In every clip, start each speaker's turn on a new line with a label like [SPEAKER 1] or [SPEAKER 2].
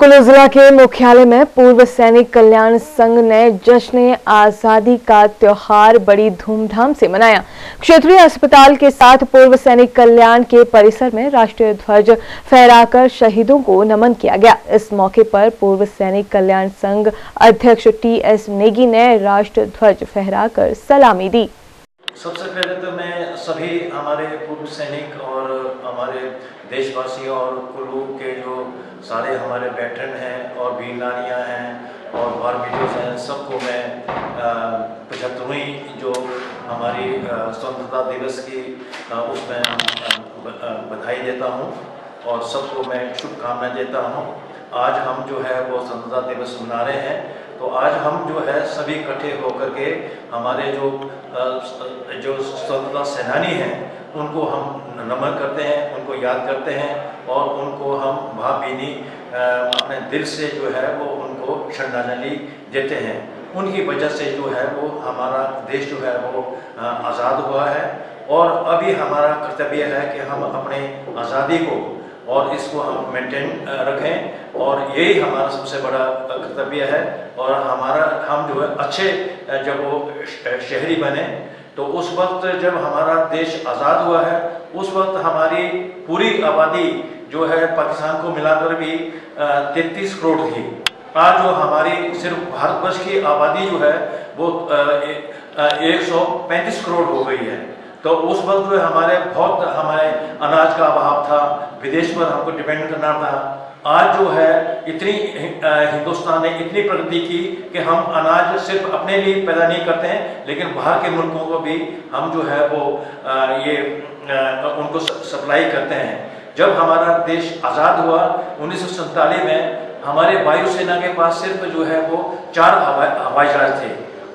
[SPEAKER 1] कुल्लू जिला के मुख्यालय में पूर्व सैनिक कल्याण संघ ने जश्न आज़ादी का त्योहार बड़ी धूमधाम से मनाया। क्षेत्रीय अस्पताल के साथ पूर्व सैनिक कल्याण के परिसर में राष्ट्रीय ध्वज फहराकर शहीदों को नमन किया गया। इस मौके पर पूर्व सैनिक कल्याण संघ अध्यक्ष टी एस नेगी ने राष्ट्र ध्वज फहराकर सलामी दी।
[SPEAKER 2] सबसे पहले तो मैं सभी हमारे पूर्व सैनिक और हमारे देशवासियों और कुल्लू के जो सारे हमारे वेटरन हैं और वीर नानियाँ हैं और बार वीडियोज़ हैं, सबको मैं पचहत्तरवीं जो हमारी स्वतंत्रता दिवस की उसमें बधाई देता हूँ और सबको मैं शुभकामनाएँ देता हूँ। आज हम जो है वो स्वतंत्रता दिवस मना रहे हैं। तो आज हम जो है सभी इकट्ठे होकर के हमारे जो जो स्वतंत्रता सेनानी हैं, उनको हम नमन करते हैं, उनको याद करते हैं और उनको हम भावभीनी अपने दिल से जो है वो उनको श्रद्धांजलि देते हैं। उनकी वजह से जो है वो हमारा देश जो है वो आज़ाद हुआ है और अभी हमारा कर्तव्य है कि हम अपने आज़ादी को और इसको हम मेंटेन रखें। और यही हमारा सबसे बड़ा कर्तव्य है। और हमारा, हम जो है अच्छे जब वो शहरी बने तो उस वक्त जब हमारा देश आज़ाद हुआ है, उस वक्त हमारी पूरी आबादी जो है पाकिस्तान को मिलाकर भी तैतीस करोड़ थी। आज जो हमारी सिर्फ़ भारतवर्ष की आबादी जो है, वो एक सौ पैंतीस करोड़ हो गई है। तो उस वक्त जो हमारे बहुत हमारे अनाज का अभाव था, विदेश पर हमको डिपेंड करना था आज जो है, इतनी हिंदुस्तान ने इतनी प्रगति की कि हम अनाज सिर्फ़ अपने लिए पैदा नहीं करते हैं, लेकिन बाहर के मुल्कों को भी हम जो है वो ये उनको सप्लाई करते हैं। जब हमारा देश आज़ाद हुआ, उन्नीस में, हमारे वायुसेना के पास सिर्फ़ जो है वो चार हवाई जहाज़ थे।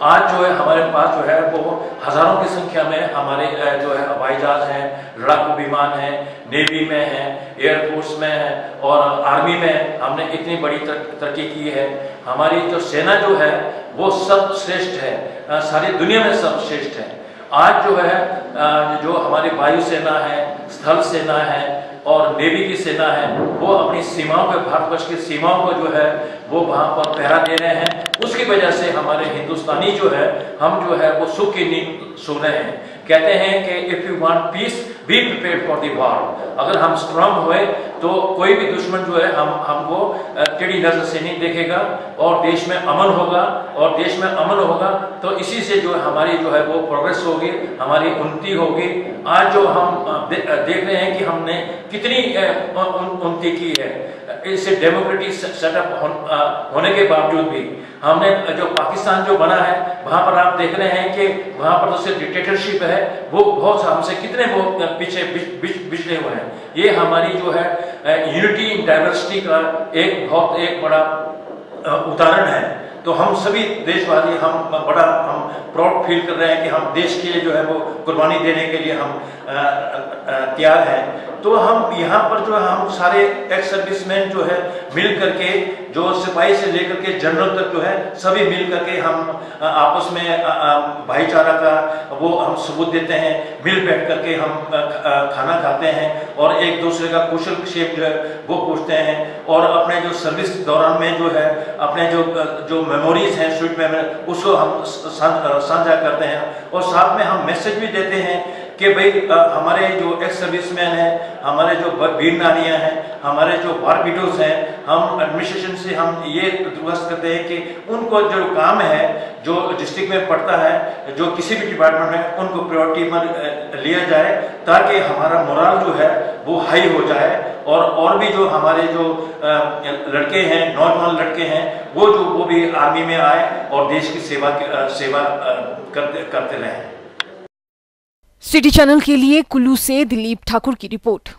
[SPEAKER 2] आज जो है, हमारे पास जो है, वो हज़ारों की संख्या में हमारे जो है हवाई जहाज़ हैं, लड़ाकू विमान हैं, नेवी में हैं एयरफोर्स में है और आर्मी में हमने इतनी बड़ी तरक्की की है। हमारी जो सेना जो है, वो सब श्रेष्ठ है सारी दुनिया में सब श्रेष्ठ है। आज जो है जो हमारी वायुसेना है, स्थल सेना है और नेवी की सेना है, वो अपनी सीमाओं पर भारतवर्ष की सीमाओं को जो है, वो वहाँ पर पहरा दे रहे हैं। उसकी वजह से हमारे हिंदुस्तानी जो है, हम जो है, वो सुख की नींद सो रहे हैं। कहते हैं कि if you want peace be prepare for the war अगर हम स्ट्रांग हुए तो कोई भी दुश्मन जो है हम हमको टेढ़ी नज़र से नहीं देखेगा और देश में अमन होगा और देश में अमन होगा तो इसी से जो हमारी जो है वो प्रोग्रेस होगी हमारी उन्नति होगी। आज जो हम दे, देख रहे हैं कि हमने कितनी उन्नति की है। इससे डेमोक्रेटिक सेटअप हो, होने के बावजूद भी हमने जो पाकिस्तान जो बना है वहाँ पर आप देख रहे हैं कि वहाँ पर तो सिर्फ़ डिक्टेटरशिप है वो बहुत हमसे कितने बहुत पीछे बिछड़े हुए हैं। ये हमारी जो है यूनिटी इन डाइवर्सिटी का एक बहुत एक बड़ा उदाहरण है। तो हम सभी देशवासी हम बड़ा फील कर रहे हैं कि हम देश के लिए जो है वो कुर्बानी देने के लिए हम तैयार हैं। तो हम यहाँ पर जो है हम सारे एक्स सर्विसमैन जो है मिल करके जो सिपाही से लेकर के जनरल तक जो है, सभी मिल करके हम आपस में भाईचारा का वो हम सबूत देते हैं। मिल बैठ करके हम खाना खाते हैं और एक दूसरे का कुशल क्षेप जो है, वो पूछते हैं। और अपने जो सर्विस दौरान में जो है, अपने जो जो मेमोरीज हैं, स्वीट मेमोरी, उसको हम साझा करते हैं। और साथ में हम मैसेज भी देते हैं कि भाई हमारे जो एक्स सर्विसमैन हैं, हमारे जो वीर नानियाँ हैं, हमारे जो वारपीटोज हैं, हम एडमिनिस्ट्रेशन से हम ये दुरुस्त करते हैं कि उनको जो काम है, जो डिस्ट्रिक्ट में पड़ता है, जो किसी भी डिपार्टमेंट में, उनको प्रायोरिटी में लिया जाए, ताकि हमारा मोरल जो है, वो हाई हो जाए, और और भी जो हमारे जो लड़के हैं नॉर्मल लड़के हैं, वो जो, वो भी आर्मी में आए, और देश की सेवा सेवा करते करते रहें।
[SPEAKER 1] सिटी चैनल के लिए कुल्लू से दिलीप ठाकुर की रिपोर्ट।